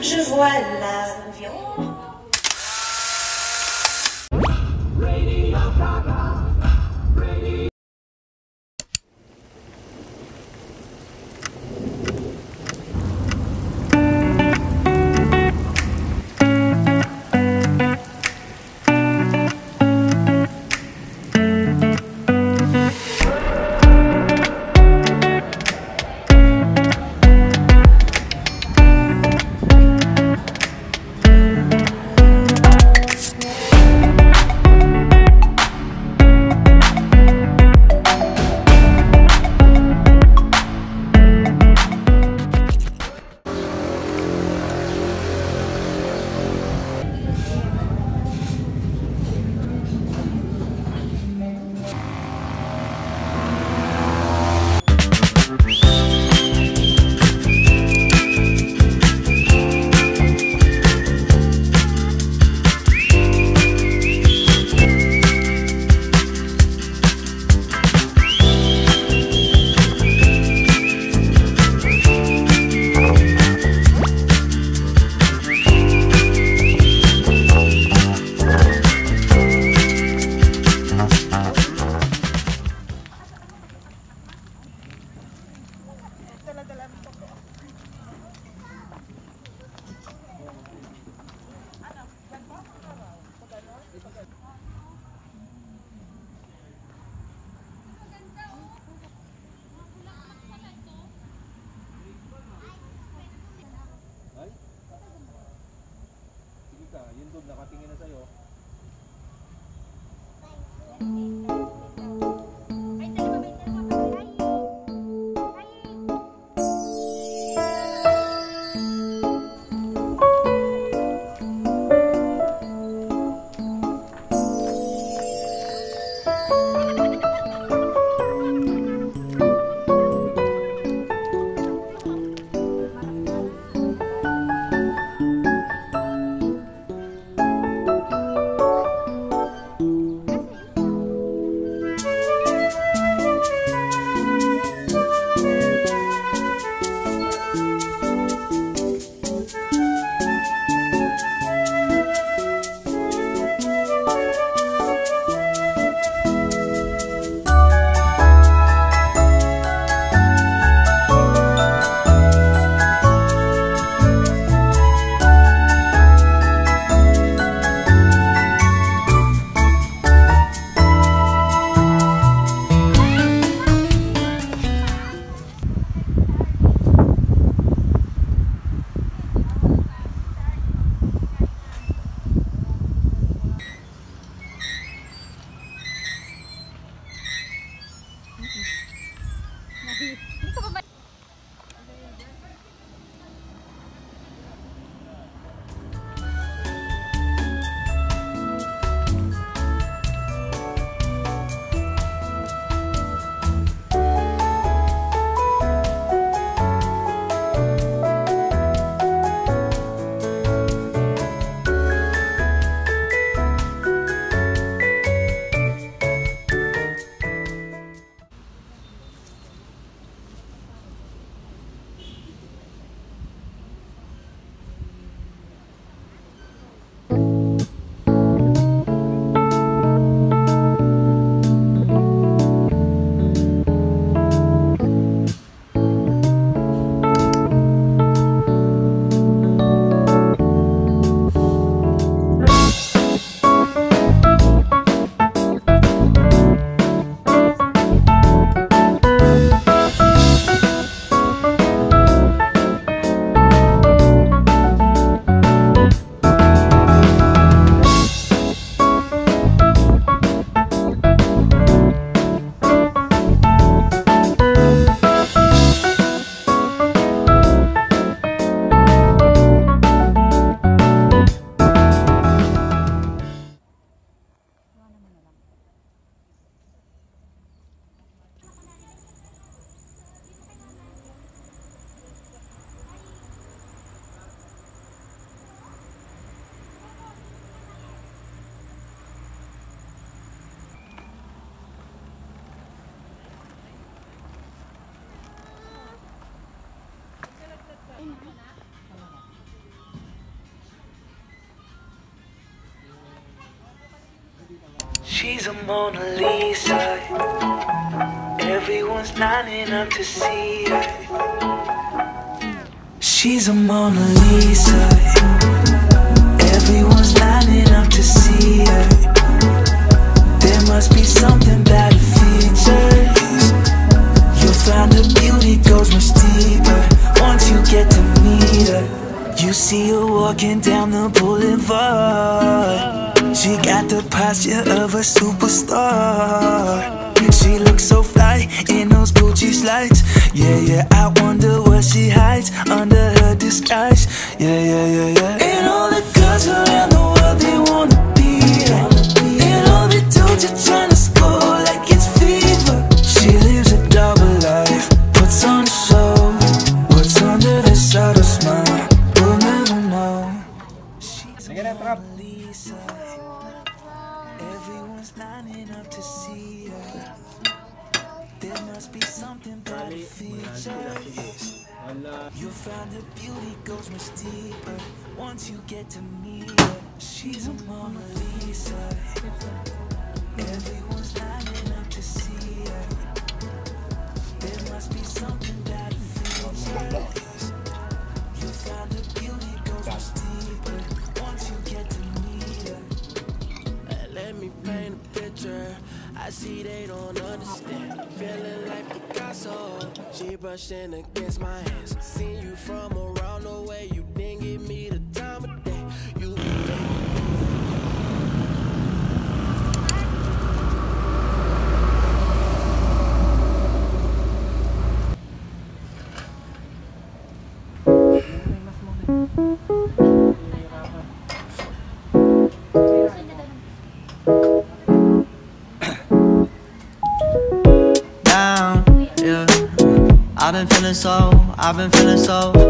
je vois l'avion. She's a Mona Lisa. Everyone's lining up to see her. She's a Mona Lisa. Everyone's lining up to see her. There must be something about Yeah, yeah, I wonder what she hides under her disguise. Yeah, yeah, yeah, yeah. And all the girls around the world, they wanna be her. And all the dudes are trying to score like it's fever. She lives a double life, puts on a show. What's under the subtle smile? We'll never know. She's a. Lisa. Everyone's lining up to see her. There must be something about her features. You'll find her beauty goes much deeper once you get to meet her. She's a Mona Lisa. Everyone's I see they don't understand. Feeling like Picasso. She brushing against my hands. Seen you from around the way. You didn't give me the time of day. You down, feeling so, I've been feeling so